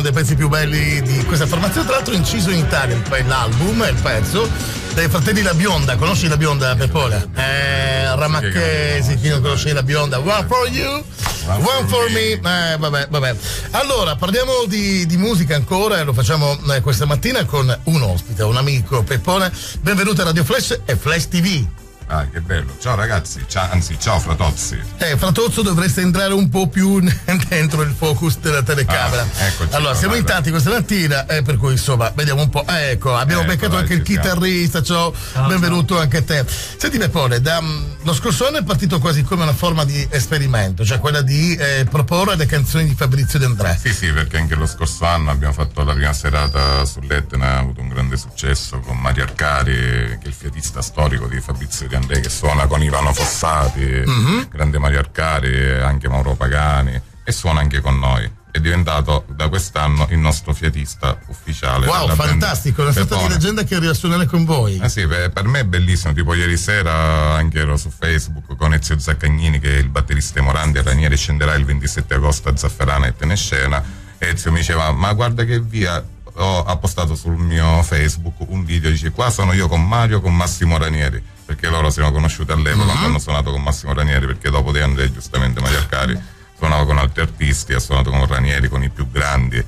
uno dei pezzi più belli di questa formazione, tra l'altro inciso in Italia, l'album, il pezzo dei fratelli La Bionda, conosci La Bionda Peppone? Eh, Ramacchesi, chi non conosce La Bionda, one for you, one for me, eh, vabbè, vabbè. Allora, parliamo di, di musica ancora e lo facciamo eh, questa mattina con un ospite, un amico Peppone, benvenuto a Radio Flash e Flash TV. Ah, che bello. Ciao ragazzi, ciao, anzi, ciao Fratozzi. Eh, Fratozzo dovreste entrare un po' più dentro il focus della telecamera. Ah, eccoci allora, siamo in tanti questa mattina, eh, per cui insomma, vediamo un po'. Eh, ecco, abbiamo Ecco, beccato dai, anche il chitarrista, ciao, benvenuto anche a te. Senti Peppone, da, mm, lo scorso anno è partito quasi come una forma di esperimento, cioè quella di eh, proporre le canzoni di Fabrizio De André. Sì, sì, perché anche lo scorso anno abbiamo fatto la prima serata sull'Etna, ha avuto un grande successo con Mario Arcari, che è il fiatista storico di Fabrizio Di André, che suona con Ivano Fossati, Mhm. grande Mario Arcari, anche Mauro Pagani, e suona anche con noi. È diventato da quest'anno il nostro fiatista ufficiale. Wow, fantastico, una sorta di leggenda che arriva a suonare con voi. Eh sì, per, me è bellissimo, tipo ieri sera anche ero su Facebook con Ezio Zaccagnini che è il batterista Morandi e Ranieri scenderà il 27 agosto a Zafferana e Tenescena Ezio mi diceva ma guarda che via ho ha postato sul mio Facebook un video dice qua sono io con Mario con Massimo Ranieri perché loro si erano conosciuti all'epoca quando hanno suonato con Massimo Ranieri perché dopo di Andrea giustamente Mario Arcari suonava con altri artisti ha suonato con Ranieri con i più grandi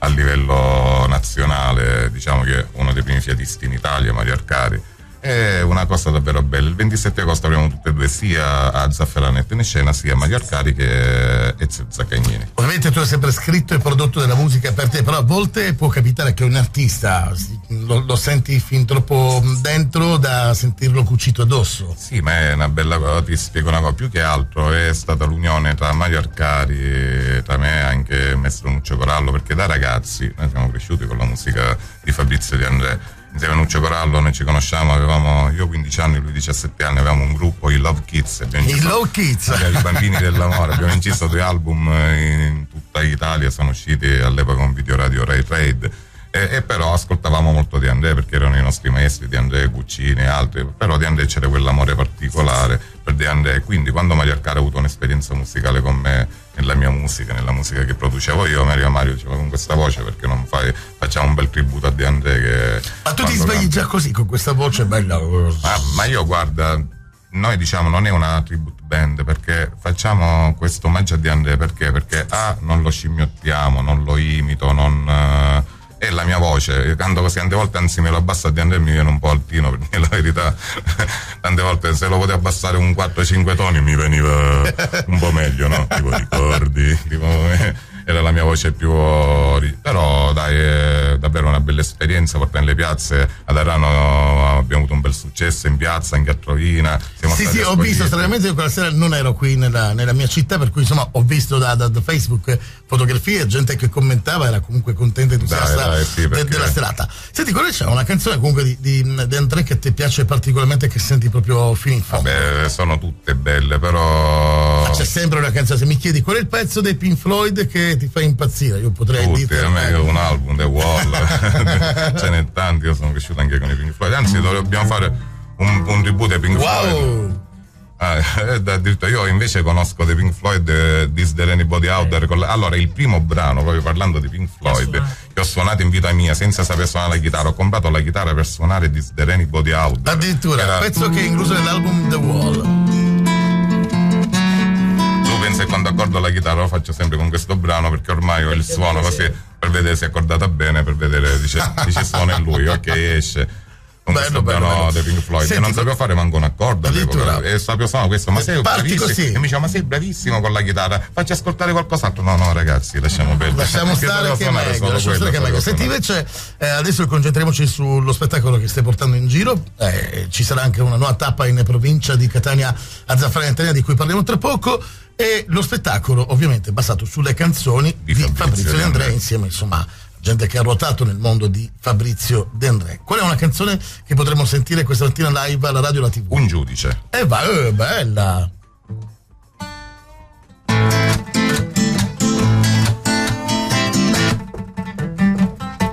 a livello nazionale, diciamo che è uno dei primi fiatisti in Italia, Mario Arcari. È una cosa davvero bella. Il 27 agosto avremo tutte e due, sia a Zafferano e Tenescena, sia Mario Arcari che Zaccagnini. Ovviamente tu hai sempre scritto e prodotto della musica per te, però a volte può capitare che un artista lo, lo senti fin troppo dentro da sentirlo cucito addosso. Sì, ma è una bella cosa, ti spiego una cosa, più che altro è stata l'unione tra Mario Arcari, tra me e anche Maestro Nuccio Corallo, perché da ragazzi noi siamo cresciuti con la musica di Fabrizio Di André. Insieme a Nuccio Corallo noi ci conosciamo, avevamo io 15 anni, lui 17 anni, avevamo un gruppo, i Love Kids. I Low Kids. I bambini dell'amore, abbiamo inciso due album eh, in tutta Italia, sono usciti all'epoca con Video Radio Ray Trade. E, e però ascoltavamo molto di Andrea perché erano i nostri maestri di Andrea Guccini e altri, però di Andrea c'era quell'amore particolare per De Andrea. Quindi quando Mario Arcari ha avuto un'esperienza musicale con me nella mia musica, nella musica che producevo io, Mario Mario diceva con questa voce perché non fai, facciamo un bel tributo a De Andrea che... Ma tu ti svegli canta- già così con questa voce bella. ma, ma io guarda, noi diciamo non è una tribute band perché facciamo questo omaggio a Di Andrea perché? Perché A non lo scimmiottiamo, non lo imito, non eh, è la mia voce, io canto così tante volte anzi me lo abbasso a Di Andrea e mi viene un po' altino perché la verità. Tante volte se lo potevo abbassare un 4-5 toni mi veniva un po' meglio, no? Tipo ricordi, tipo, eh, era la mia voce più però dai è davvero una bella esperienza portare nelle piazze ad Arano abbiamo avuto un bel successo in piazza anche a Trovina siamo Sì, sì, ho visto, stranamente io quella sera non ero qui nella, nella mia città, per cui insomma ho visto da, da- da Facebook fotografie, gente che commentava, era comunque contenta e entusiasta Dai, dai, sì, de- perché- della serata. Senti, quella c'è una canzone comunque di, di, di André che ti piace particolarmente e che senti proprio fino in fondo. Beh, sono tutte belle però C'è sempre una canzone, se mi chiedi qual è il pezzo dei Pink Floyd che ti fa impazzire, io potrei tutte, dirti. a me è un album The Wall ce n'è tanti io sono cresciuto anche con i Pink Floyd anzi dobbiamo fare un, un tributo ai Pink Floyd Wow! Ah, eh, addirittura io invece conosco dei Pink Floyd eh, This There Anybody Out There con la- allora il primo brano proprio parlando di Pink Floyd che ho suonato in vita mia senza saper suonare la chitarra ho comprato la chitarra per suonare This There Anybody Out There Addirittura, Era- pezzo che è incluso nell'album The Wall. Quando accordo la chitarra lo faccio sempre con questo brano perché ormai ho il suono così per vedere se è accordata bene per vedere dice, dice suona in lui ok esce Bello, bello, bello. dei Pink Floyd Senti, non sapevo fare manco un accordo all'epoca. e sapevo suonare questo ma sei bravissimo così. e mi diceva ma sei bravissimo con la chitarra facci ascoltare qualcos'altro no no ragazzi lasciamo perdere Lasciamo stare che è meglio, lasciamo stare che è meglio. Senti, invece eh, adesso concentriamoci sullo spettacolo che stai portando in giro. Eh, ci sarà anche una nuova tappa in provincia di Catania a Zaffarana Catania di cui parliamo tra poco. E lo spettacolo, ovviamente, basato sulle canzoni di, Di Fabrizio, Fabrizio De André. insieme insomma gente che ha ruotato nel mondo di Fabrizio De André. Qual è una canzone che potremo sentire questa mattina live alla radio e alla tv? un giudice E va, eh, bella!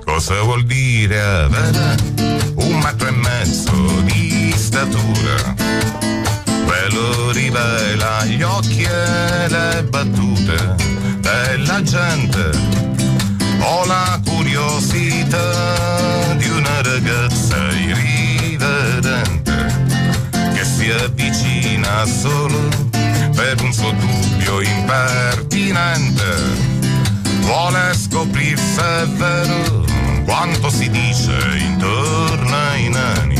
Cosa vuol dire avere un metro e mezzo di statura? Ve lo rivela gli occhi e le battute della gente. Ho la curiosità di una ragazza irriverente che si avvicina solo per un suo dubbio impertinente. Vuole scoprire se è vero quanto si dice intorno ai nani,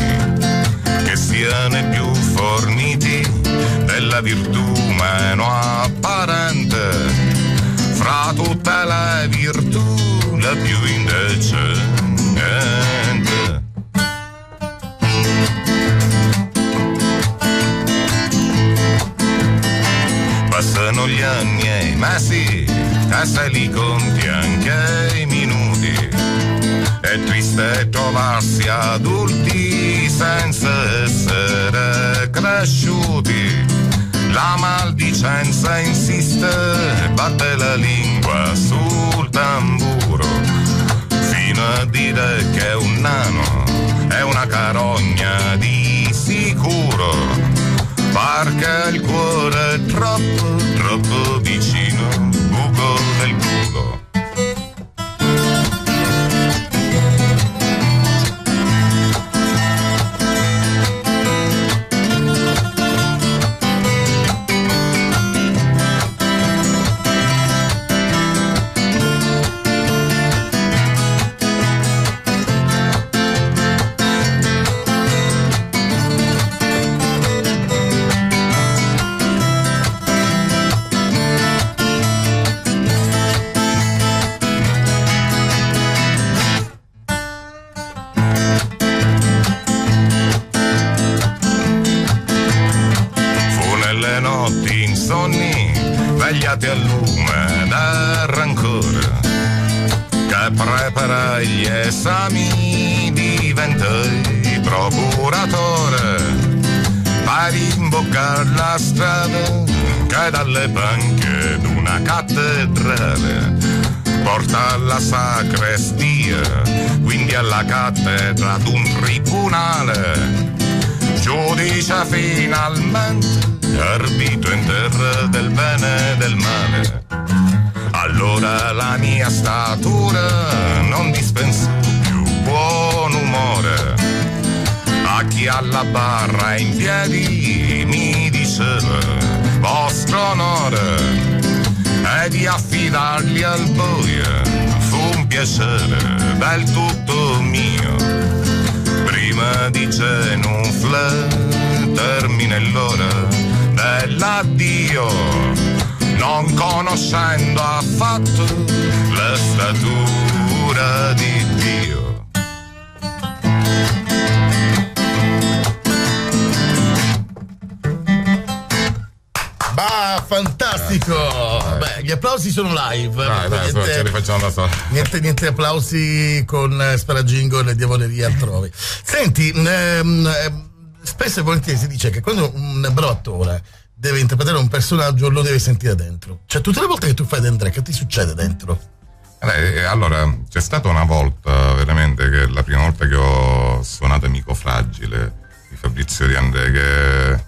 che siano i più forniti della virtù meno apparente. Fra tutte le virtù la più indecente. Passano gli anni e i mesi, e se li conti anche i minuti. È triste trovarsi adulti senza essere cresciuti. La maldicenza insiste, batte la lingua sul tamburo, fino a dire che è un nano, è una carogna di prepara gli esami diventai procuratore. Per imboccare la strada che dalle banche d'una cattedrale. Porta alla sacrestia, quindi alla cattedra d'un tribunale. Giudice finalmente arbitro in terra del bene e del male. Allora la mia statura non dispensa più buon umore. A chi alla barra in piedi mi diceva vostro onore e di affidargli al boia fu un piacere del tutto mio prima di genufle termina l'ora dell'addio conoscendo affatto la statura di Dio Bah, fantastico! Beh, gli applausi sono live. dai dai niente, ce li facciamo da soli niente, niente applausi con eh, Sparagingol e Diavoleria altrove. Senti, ehm, ehm, spesso e volentieri si dice che quando un bravo attore deve interpretare un personaggio lo deve sentire dentro. Cioè, tutte le volte che tu fai dentro, che ti succede dentro? Eh, allora, c'è stata una volta, veramente, che la prima volta che ho suonato Amico Fragile di Fabrizio Di André, che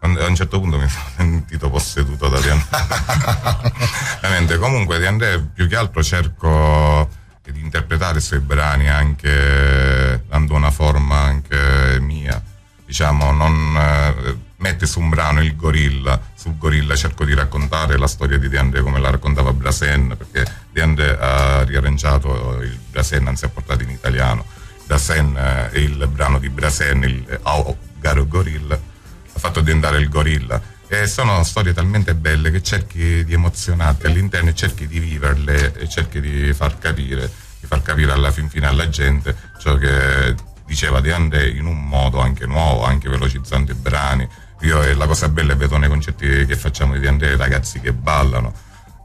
a un certo punto mi sono sentito posseduto da Di André. veramente, comunque Di André più che altro cerco di interpretare i suoi brani anche dando una forma anche mia. Diciamo, non eh, mette su un brano il gorilla, sul gorilla cerco di raccontare la storia di De André come la raccontava Brasen, perché De André ha riarrangiato il Brasen, anzi ha portato in italiano. Brasen è il brano di Brasen, il oh, Garo Gorilla, ha fatto diventare il gorilla. E sono storie talmente belle che cerchi di emozionarti all'interno e cerchi di viverle e cerchi di far capire, di far capire alla fin fine alla gente ciò che diceva De André in un modo anche nuovo, anche velocizzando i brani. Io e la cosa bella è vedo nei concerti che facciamo di André ragazzi che ballano,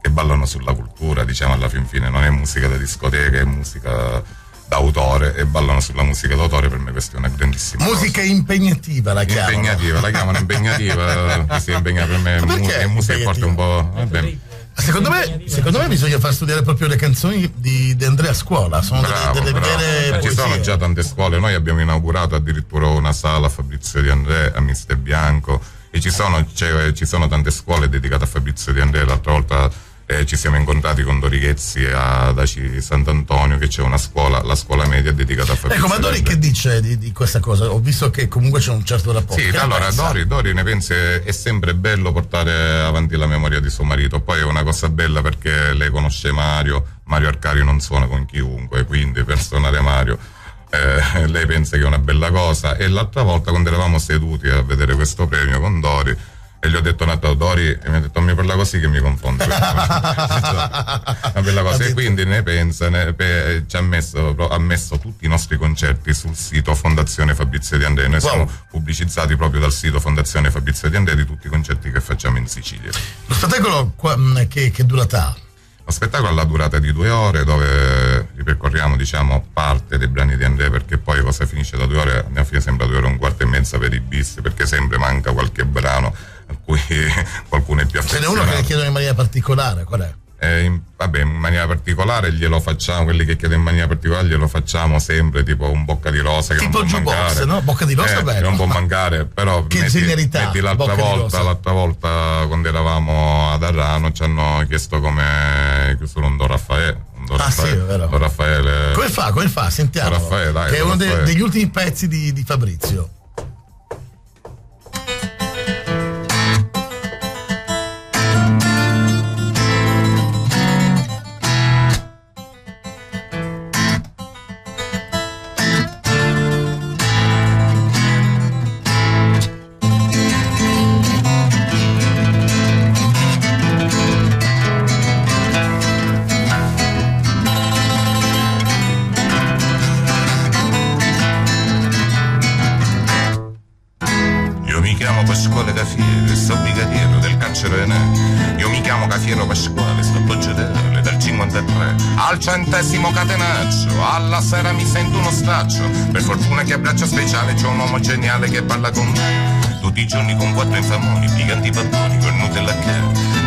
che ballano sulla cultura, diciamo alla fin fine, non è musica da discoteca, è musica d'autore e ballano sulla musica d'autore per me questa è una grandissima Musica impegnativa la cosa. chiamano. impegnativa, la chiamano impegnativa, che si impegna per me, perché è musica che porta un po'... Secondo me, secondo me bisogna far studiare proprio le canzoni di, di Andrea a scuola, sono delle- Bravo, delle, bravo. vere Ci sono già tante scuole, noi abbiamo inaugurato addirittura una sala a Fabrizio Di André, a Mister Bianco e ci sono, c'è- ci sono tante scuole dedicate a Fabrizio Di André, l'altra volta eh, ci siamo incontrati con Dorighezzi ad Aci Sant'Antonio che c'è una scuola, la scuola media dedicata a Fabrizio Ecco, ma Dori che dice di, di, questa cosa? Ho visto che comunque c'è un certo rapporto. Sì, allora Dori, Dori, ne pensi è sempre bello portare avanti la memoria di suo marito, poi è una cosa bella perché lei conosce Mario, Mario Arcari non suona con chiunque, quindi per suonare Mario eh, lei pensa che è una bella cosa. E l'altra volta quando eravamo seduti a vedere questo premio con Dori e gli ho detto Nato Dori e mi ha detto mi parla così che mi confondo una bella cosa. E quindi ne pensa ne, pe, ci ha messo, ha messo tutti i nostri concerti sul sito Fondazione Fabrizio di Andrea noi wow. siamo pubblicizzati proprio dal sito Fondazione Fabrizio di Andrea di tutti i concerti che facciamo in Sicilia. Lo spettacolo che, che durata ha? Lo spettacolo ha la durata di due ore dove ripercorriamo diciamo, parte dei brani di Andrea perché poi cosa finisce da due ore, alla fine sembra due ore e un quarto e mezza per i bis perché sempre manca qualche brano. a cui qualcuno è più affezionato. Ce n'è uno che le chiedono in maniera particolare, qual è? Eh, in, vabbè, in maniera particolare glielo facciamo, quelli che chiedono in maniera particolare glielo facciamo sempre, tipo un bocca di rosa. Che tipo il jukebox, no? Bocca di rosa, eh, bello. non può mancare, però che metti, metti l'altra volta, l'altra volta quando eravamo ad Arrano ci hanno chiesto come chiusura un Don Raffaele. Don, ah, Raffaele, sì, vero. Don Raffaele. Come fa? Come fa? Sentiamo. Raffaele, dai, che è uno Raffaele. degli ultimi pezzi di, di Fabrizio. Straccio, per fortuna che abbraccio speciale c'è un uomo geniale che parla con me, tutti i giorni con quattro infamoni, giganti papponi, con Nutella che,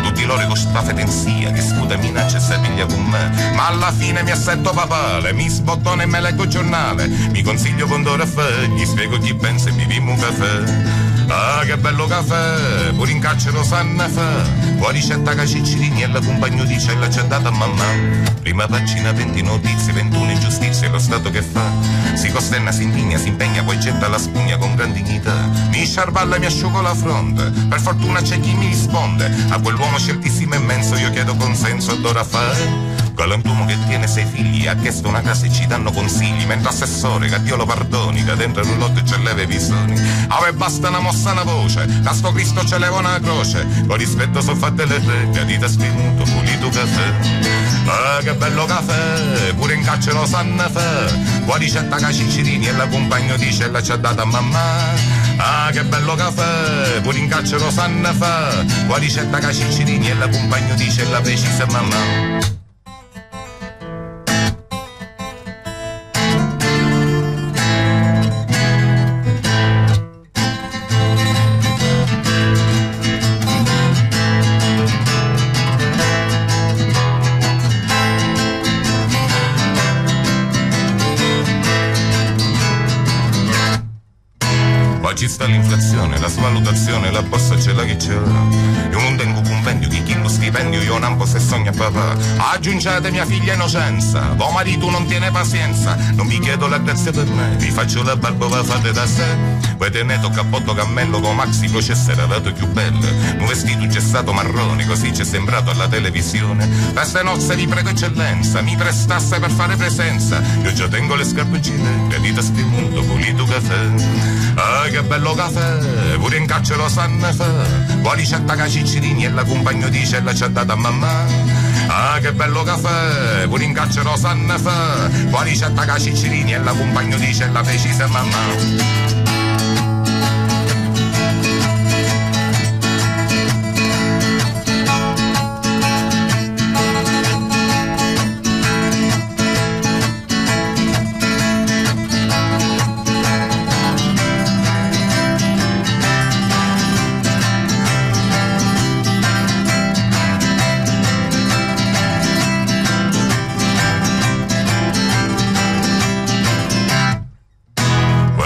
tutti loro con sta fetensia, che sputa minaccia e si piglia con me, ma alla fine mi assetto papale, mi sbottone e me leggo il giornale, mi consiglio con Dorafè, gli spiego chi pensa e mi un caffè. Ah, che bello caffè, pure in carcere sanno fa. Fuori c'è Taga Ciccirini e la compagno di cella c'è data a mamma. Prima pagina 20 notizie, 21 ingiustizie, lo Stato che fa? Si costerna, si indigna, si impegna, poi getta la spugna con gran dignità. Mi sciarballa e mi asciugo la fronte, per fortuna c'è chi mi risponde. A quell'uomo certissimo e immenso io chiedo consenso ad ora fare. Galantuomo che tiene sei figli, ha chiesto una casa e ci danno consigli, mentre assessore, che Dio lo perdoni, che dentro il roulotte c'è le visioni. Ave basta una mossa una voce, da sto Cristo ce leva una croce, con rispetto sono fatte le regge, dita spinuto, pulito caffè. Ah, che bello caffè, pure in caccia lo sanno fa, qua c'è Taga Ciccirini e la compagno di cella ci ha data a mamma. Ah, che bello caffè, pure in caccia lo sanno fa, qua c'è Taga Ciccirini e la compagno di cella precisa mamma. Sta l'inflazione, la svalutazione, la borsa ce l'ha chi l'ha. Io non tengo compendio, chi chi lo stipendio, io non posso e sogno papà. Aggiungete mia figlia innocenza, tuo marito non tiene pazienza, non vi chiedo la grazia per me, vi faccio la barba, fate da sé. Poi teneto cappotto cammello con maxi processa dato più bello, un vestito gessato marrone, così ci è sembrato alla televisione. Queste nozze vi prego eccellenza, mi prestasse per fare presenza, io già tengo le scarpe ginette, dita spunto, pulito caffè. Ah, che bello caffè, pure in carcere lo sanno fa. Quali c'è Taga Ciccirini e la compagno di cella c'ha data a mamma. Ah, che bello caffè, pure in carcere lo sanno fa. Quali c'è Taga Ciccirini e la compagno di cella precisa mamma.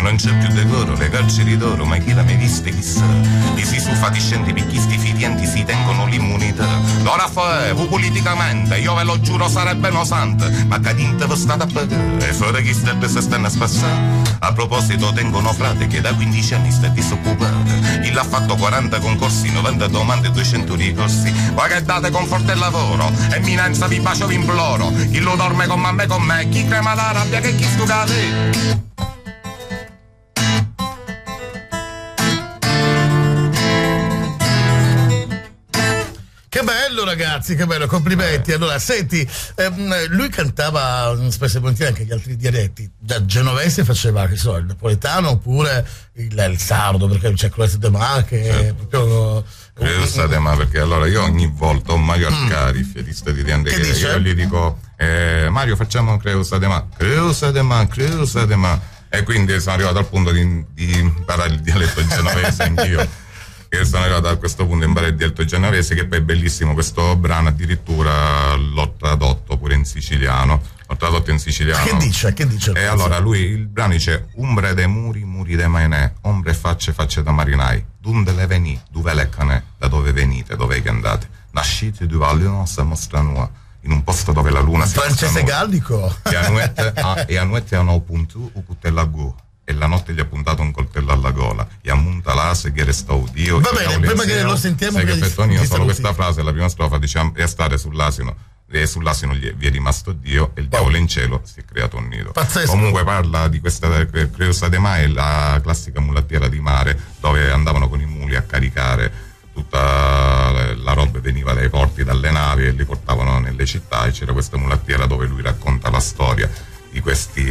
Non c'è più decoro bicchieri d'oro, ma chi l'ha mai vista chissà? Di si sufatiscenti picchisti fitienti si tengono l'immunità. No Raffaele, politicamente, io ve lo giuro sarebbe no santo, ma che dinte vi state a pagare, e fuori chi stelle se stanno a spassare. A proposito tengono frate che da 15 anni sta disoccupato, il ha fatto 40 concorsi, 90 domande e 200 ricorsi. Ma che date conforto e lavoro, eminenza vi bacio vi imploro, chi lo dorme con me con me, chi crema la rabbia che chi stucate. Bello ragazzi, che bello, complimenti. Eh. Allora, senti, ehm, lui cantava mm, spesso e volentieri anche gli altri dialetti. Da genovese faceva, che so, il napoletano oppure il, il sardo, perché c'è Cruz de Ma che è Certo. proprio... Credo state ma perché allora io ogni volta ho Mario Arcari, il fiatista di Riande, Mm. Che che, io gli dico eh, Mario facciamo Creo state ma, Creo state ma, Creo state ma e quindi sono arrivato al punto di, di imparare il dialetto genovese anch'io che sono arrivato a questo punto a imparare il dialetto genovese che poi è bellissimo questo brano addirittura l'ho tradotto pure in siciliano l'ho tradotto in siciliano Che dice? Che dice? e allora lui, il brano dice Umbre de muri, muri de mainè, ombre e facce, facce da marinai. Dunde le veni, dove le canè, da dove venite, dove che andate. Nascite dove la luna si mostra nua, in un posto dove la luna si Francese gallico. E a nuette, a, e a hanno puntu un coltello a gu. E la notte gli ha puntato un coltello alla gola. E a munta la se che resta udio. Va bene, prima che lo sentiamo, Sai che di solo saluti. questa frase, la prima strofa dice e stare sull'asino. E sull'asino gli è, vi è rimasto Dio e il diavolo in cielo si è creato un nido. Pazzesco. Comunque parla di questa Creusa de Mai, la classica mulattiera di mare dove andavano con i muli a caricare tutta la roba veniva dai porti, dalle navi e li portavano nelle città e c'era questa mulattiera dove lui racconta la storia di questi,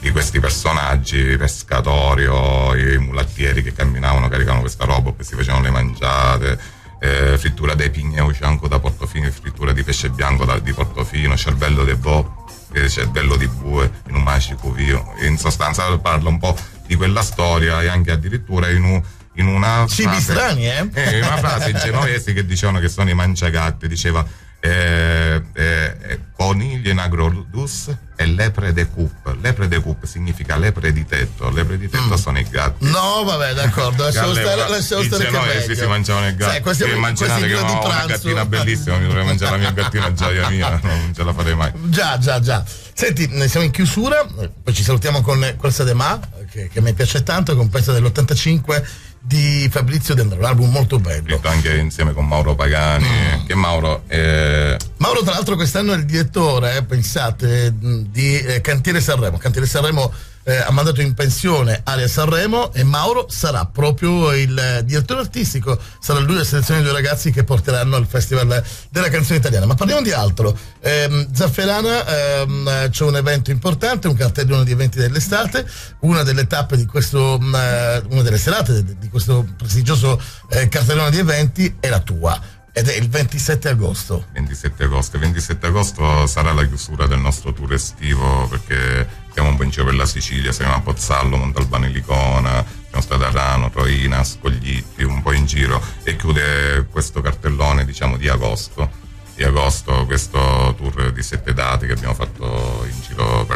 di questi personaggi, pescatori o i mulattieri che camminavano, caricavano questa roba, poi si facevano le mangiate, eh, frittura dei pigneu cianco da Portofino, frittura di pesce bianco da, di Portofino, cervello de bo, eh, cervello di bue in un magico vio. In sostanza parla un po' di quella storia e anche addirittura in, un- in una Cibi frase, strani, eh? eh, in una frase genovesi che dicevano che sono i mangiagatte, diceva eh, eh, eh, conigli in agrodus e lepre de cup. Lepre de cup significa lepre di tetto, lepre di tetto sono i gatti. No, vabbè, d'accordo, lasciamo stare, lasciamo I stare che genovesi meglio. si mangiavano il gatto. Sai, Io immaginate che ho una gattina bellissima, mi dovrei mangiare la mia gattina gioia mia, non ce la farei mai. Già, già, già. Senti, siamo in chiusura, eh, poi ci salutiamo con Corsa de Ma, che, che mi piace tanto, che è un pezzo dell'85 di Fabrizio De André, un album molto bello. Scritto anche insieme con Mauro Pagani, Mm. che Mauro è Mauro, tra l'altro, quest'anno è il direttore, eh, pensate, di eh, Cantiere Sanremo. Cantiere Sanremo eh, ha mandato in pensione Aria Sanremo e Mauro sarà proprio il eh, direttore artistico. Sarà lui a selezionare i due ragazzi che porteranno al Festival della canzone italiana. Ma parliamo di altro. Ehm, Zafferana ehm, c'è un evento importante, un cartellone di eventi dell'estate. Una delle tappe di questo, mh, eh, una delle serate di, di questo prestigioso eh, cartellone di eventi è la tua. Ed è il 27 agosto. 27 agosto. Il 27 agosto sarà la chiusura del nostro tour estivo perché siamo un po' in giro per la Sicilia, siamo a Pozzallo, Montalbano e Licona, siamo stati a Rano, Troina, Scoglitti, un po' in giro e chiude questo cartellone diciamo di agosto. Di agosto questo tour di sette date che abbiamo fatto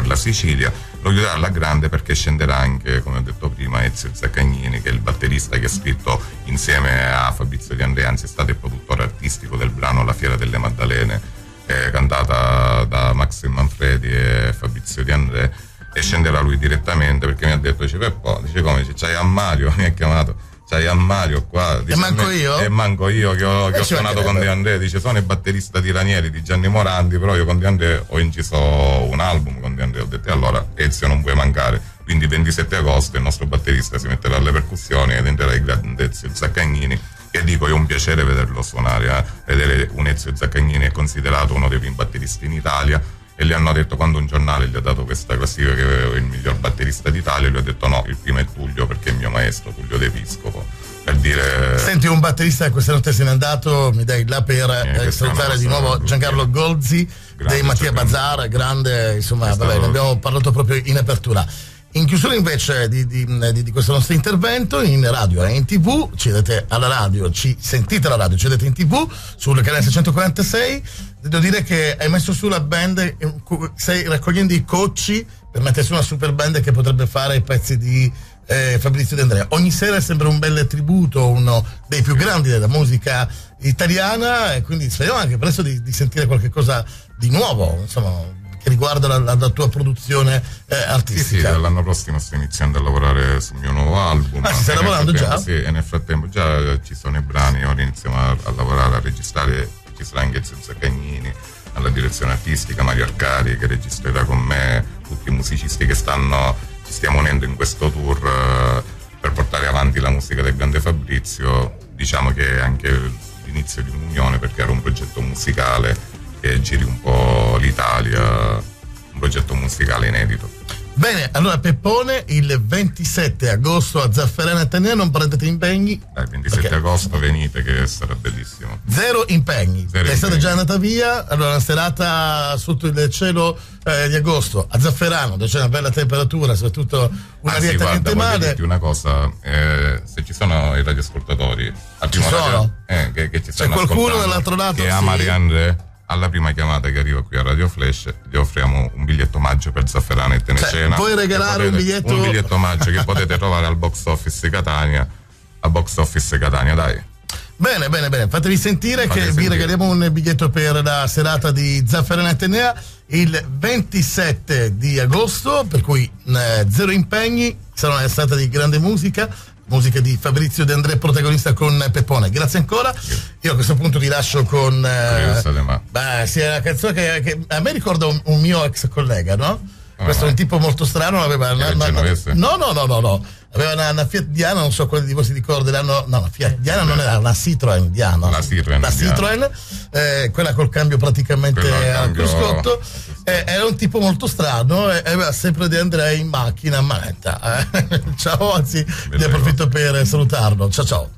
per la Sicilia lo chiuderà alla grande perché scenderà anche, come ho detto prima, Ezio Zaccagnini che è il batterista che ha scritto insieme a Fabrizio Di Andrea, anzi è stato il produttore artistico del brano La Fiera delle Maddalene eh, cantata da Max Manfredi e Fabrizio Di Andrea e scenderà lui direttamente perché mi ha detto dice Peppo dice come dice c'hai a Mario mi ha chiamato c'hai a Mario qua dice, manco "Me- io?" e manco io che ho, che ho suonato con. De Andrea dice sono il batterista di Ranieri di Gianni Morandi però io con De Andrea ho inciso un album con De Andrea ho detto "E allora Ezio non puoi mancare quindi 27 agosto il nostro batterista si metterà alle percussioni ed entrerà il grande Ezio Zaccagnini e dico è un piacere vederlo suonare eh. vedere un Ezio Zaccagnini è considerato uno dei primi batteristi in Italia e gli hanno detto quando un giornale gli ha dato questa classifica che avevo il miglior batterista d'Italia lui ha detto no il primo è Tullio perché è il mio maestro Tullio De Piscopo per dire Senti un batterista che questa notte se n'è andato, mi dai là per eh, è salutare di nuovo. Giancarlo Golzi Grande dei Mattia Giancarlo. Bazzar, grande, insomma, vabbè, stato- ne abbiamo parlato proprio in apertura. In chiusura invece di, di- di- di questo nostro intervento in radio e in tv, ci vedete alla radio, ci sentite alla radio, ci vedete in tv sul canale 646, devo dire che hai messo su la band, eh, stai raccogliendo i cocci per mettere su una super band che potrebbe fare i pezzi di eh, Fabrizio De Andrea. Ogni sera sembra un bel tributo, uno dei più grandi della musica italiana e quindi speriamo anche presto di, di sentire qualche cosa di nuovo, insomma, che riguarda la, la, la tua produzione eh, artistica. Sì, sì, l'anno prossimo sto iniziando a lavorare sul mio nuovo album. Ah, si sta lavorando già? Sì, e nel frattempo già ci sono i brani, ora iniziamo a, a lavorare, a registrare, ci sarà anche Zuzza Cagnini alla direzione artistica, Mario Arcari che registrerà con me, tutti i musicisti che stanno, ci stiamo unendo in questo tour eh, per portare avanti la musica del grande Fabrizio. Diciamo che è anche l'inizio di un'unione perché era un progetto musicale che giri un po' l'Italia, un progetto musicale inedito. Bene, allora Peppone il 27 agosto a Zafferana Atenea, non prendete impegni. Il 27 okay. agosto venite che sarà bellissimo. Zero impegni. Zero È stata già andata via, allora una serata sotto il cielo eh, di agosto a Zafferano, dove c'è una bella temperatura, soprattutto una ah, sì, guarda, male. dirti una cosa, eh, se ci sono i radioascoltatori, ci sono? Radio, eh, che, che ci c'è qualcuno dall'altro lato che sì. ama Marianne alla prima chiamata che arriva qui a Radio Flash gli offriamo un biglietto omaggio per Zafferano e Tenecena. Cioè, puoi regalare potete, un biglietto un biglietto omaggio che potete trovare al box office Catania a box office Catania dai Bene, bene, bene, fatevi sentire Fate che sentire. vi regaliamo un biglietto per la serata di Zafferano e Tenea il 27 di agosto, per cui eh, zero impegni, sarà una serata di grande musica, musica di Fabrizio De André, protagonista con Peppone. Grazie ancora. Io a questo punto ti lascio con. Eh, beh, sì, è una canzone che, che, a me ricorda un, un mio ex collega, no? Ah, questo è un tipo molto strano, aveva una, una, no, no, no, no, no, aveva una, una, Fiat Diana, non so quelli di voi si ricordano, no, la Fiat Diana non era una Citroen Diana, la Citroen, la Citroen eh, quella col cambio praticamente al cruscotto, eh, era un tipo molto strano e aveva sempre De Andrei in macchina a manetta. Eh. ciao, anzi, ne approfitto per salutarlo. Ciao ciao.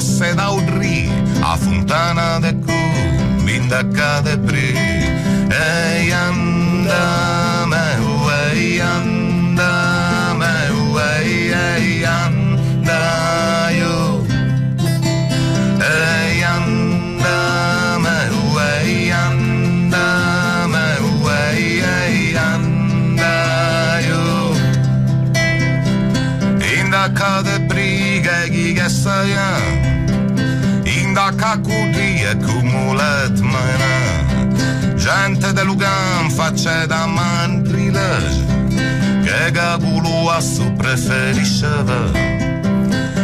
se da Urri a Fontana de Cu, vinda cá de Pri. Ei, anda, meu, ei, anda, meu, ei, ei, anda, eu. Ei, anda, meu, ei, anda, meu, ei, ei, anda, eu. Vinda cá de Pri, que guiga saiam. Saia inda cacudria cumulet mana gente de Lugan face da mandrilege che Gabulua su preferisceva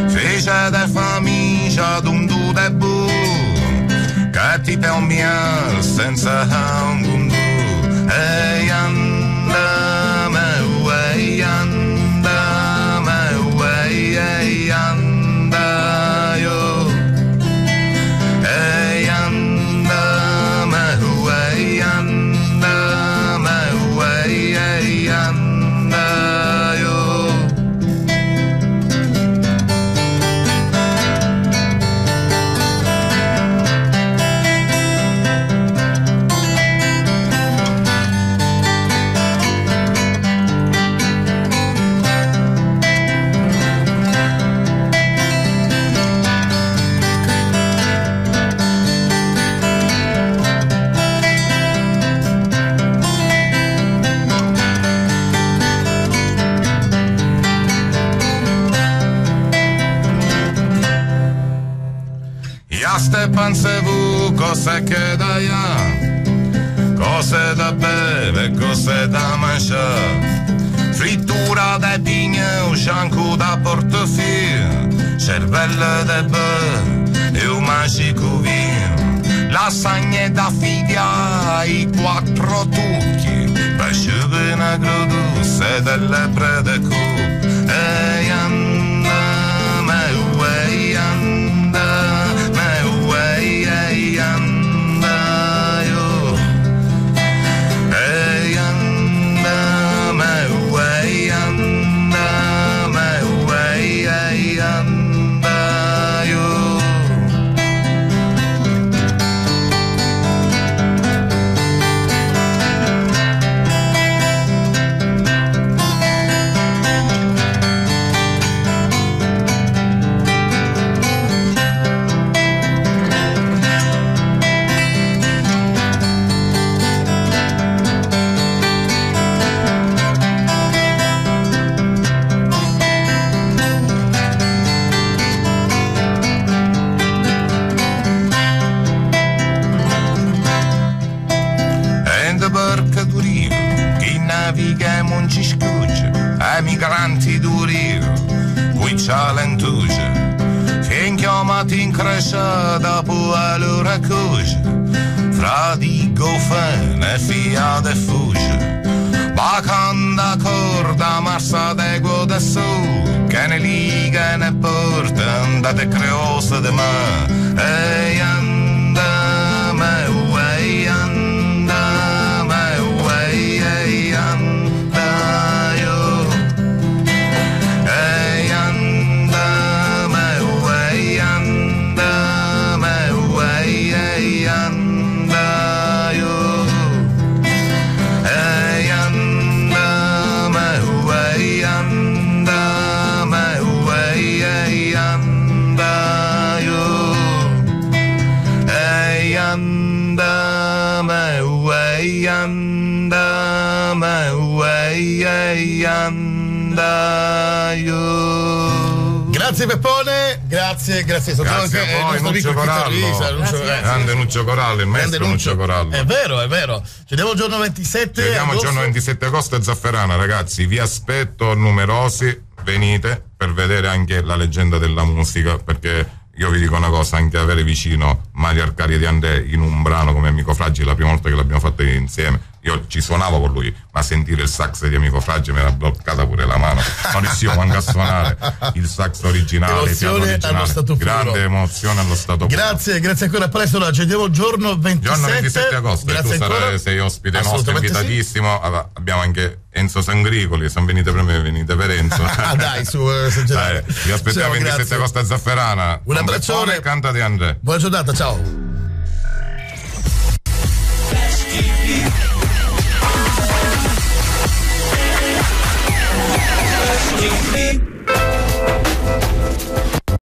Fece de famiglia d'un du de bu Che ti pe un miel senza un gundu Ehi andame, Stepan Sevu, cos'è che da Cose da bere, cose da mangiare. Frittura de pigne, scianco da portofino, cervelle de bè e un magico vino. Lasagne da figlia, i quattro tucchi, asciugano crudo se delle prede cu e porta Andate creosa de ma Ehi anda io Grazie Peppone, grazie, grazie. Grazie anche a il voi, Nuccio Corallo. Nuccio- eh, Grande Nuccio Corallo, il maestro Grande Nuccio Corallo. È vero, è vero. Ci vediamo il giorno 27 Ci vediamo il agosto. giorno 27 agosto a Zafferana, ragazzi. Vi aspetto numerosi. Venite per vedere anche la leggenda della musica. Perché io vi dico una cosa: anche avere vicino Mario Arcadia di Andè in un brano come Amico Fragile, la prima volta che l'abbiamo fatto insieme. Io ci suonavo con lui, ma sentire il sax di Amico Fragile mi era bloccata pure la mano. Non riuscivo manco a suonare il sax originale. il piano originale. allo stato puro. Grande emozione allo stato puro. Grazie, grazie ancora presto. Allora, ci vediamo il giorno 27. Giorno 27 agosto e tu Grazie sarai, sei ospite nostro sì. invitatissimo. Allora, Abbiamo anche Enzo Sangricoli, sono venite per me, venite per Enzo. Ah, dai, su, eh. Dai, vi aspettiamo Ciao, 27 grazie. agosto a Zafferana. Un abbraccione. Canta di Andrea. Buona giornata, ciao. Keep